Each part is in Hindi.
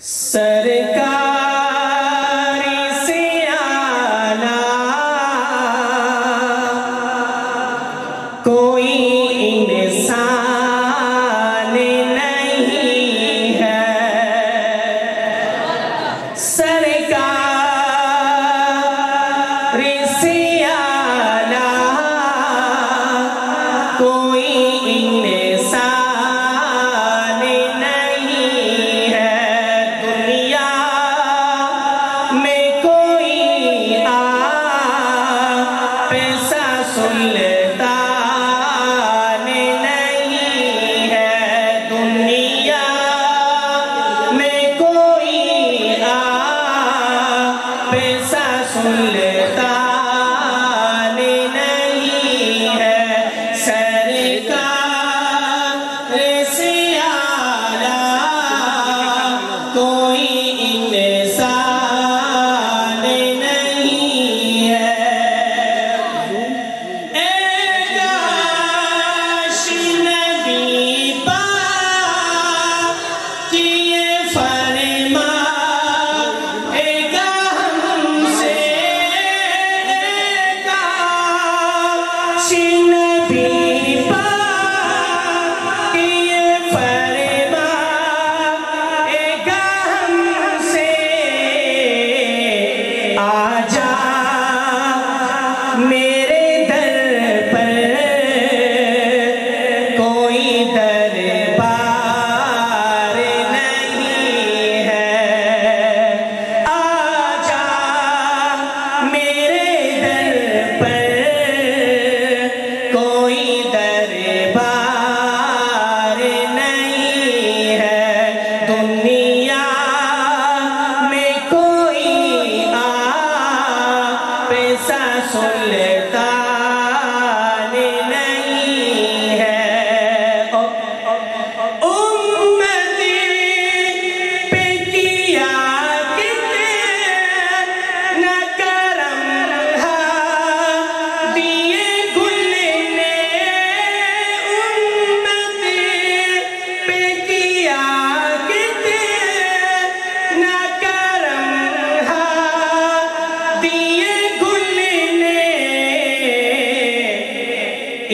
सरकार esa soledad.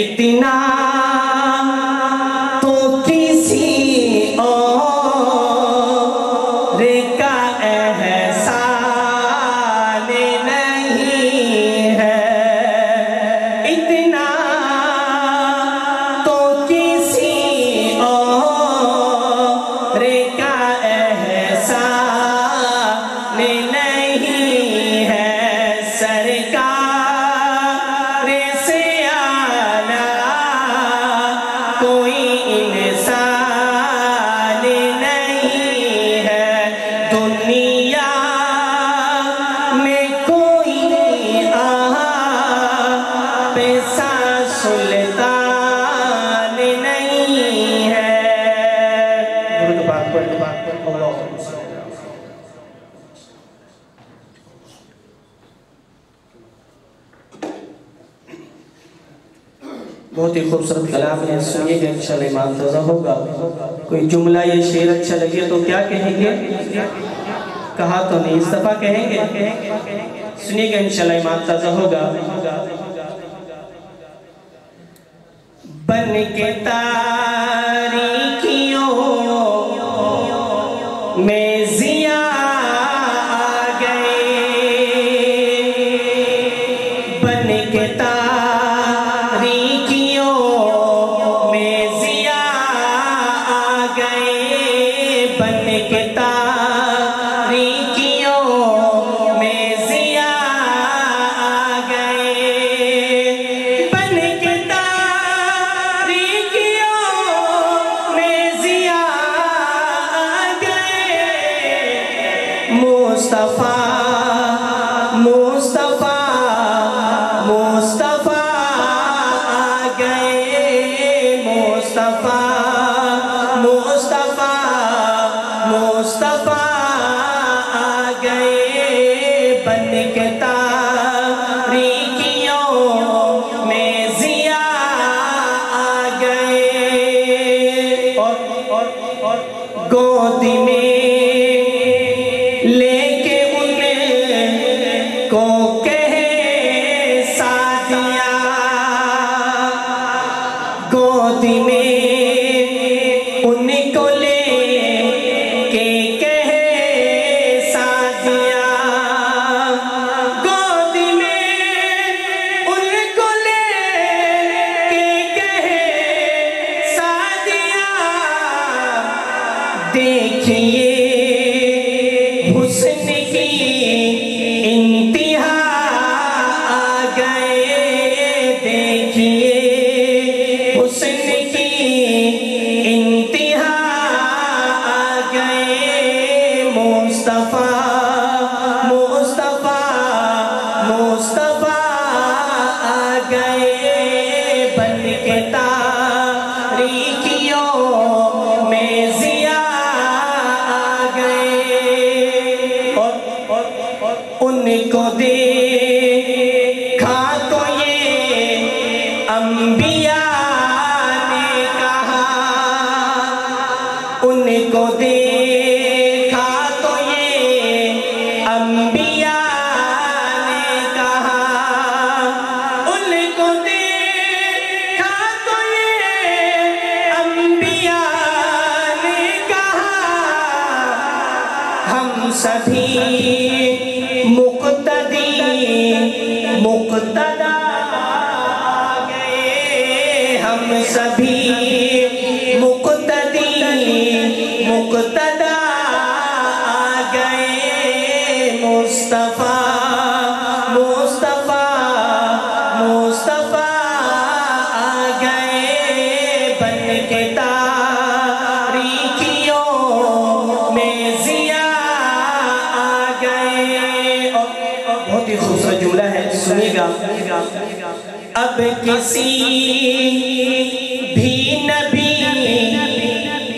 इतना कितने खूबसूरत कलाम है सुनिएगा अच्छा इंशाल्लाह ईमान ताज़ा होगा। कोई जुमला या शेर अच्छा लगे तो क्या कहेंगे? कहा तो नहीं इस कहेंगे? सुनिएगा, इंशाल्लाह ईमान ताज़ा होगा। बन के तार implantar. गोदी में quem তুমি কদিন गए हम सभी मुक्तदी मुक्तदा गए मुस्तफ़ा मुस्तफ़ा मुस्तफ़ा गए बन के तारीखियों में जिया गए बहुत ही खूबसूरत जुमला सुनेगा अब किसी भी नबी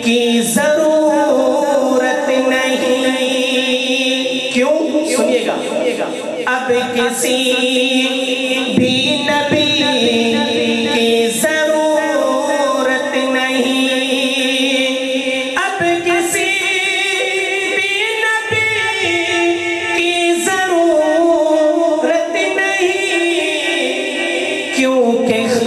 की ज़रूरत नहीं। क्यों? सुनिएगा। अब किसी भी नबी